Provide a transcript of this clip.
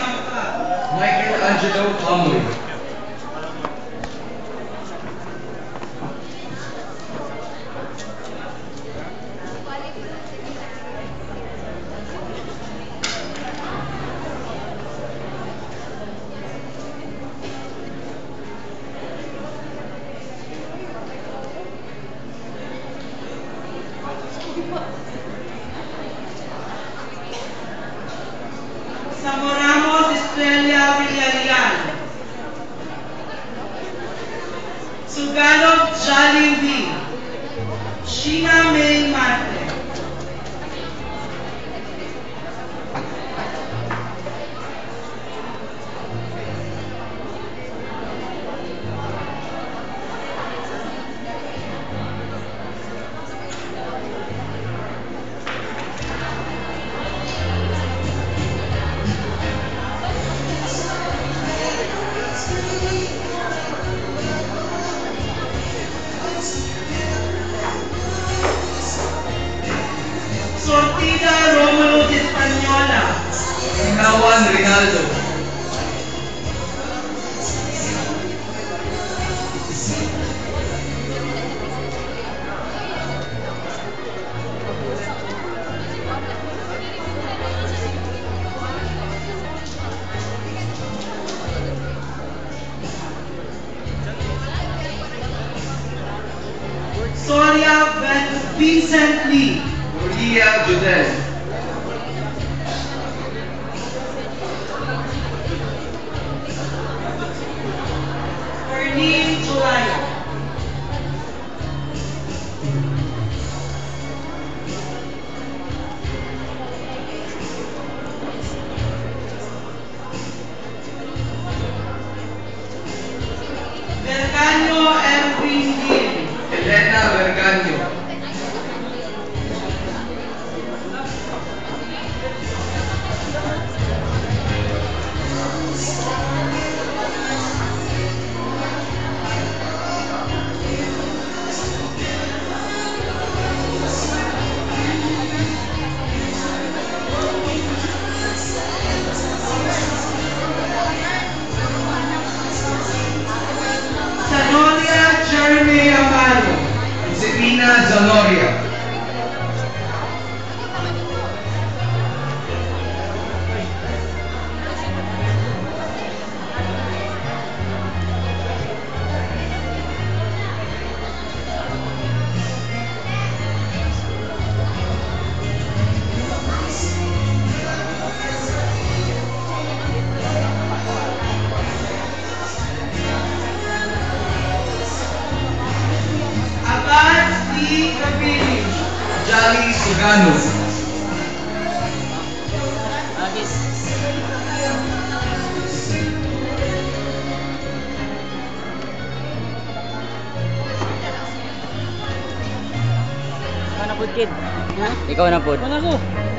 Hamka. Michael Angelo Amoy. Samoramos Suganov Jalindi, Sheena May Sinawan Rinaldo. Soria Vincent Lee. metanoia. Jolly Sugano. Ikaw na po. Ikaw na po. Ikaw na po.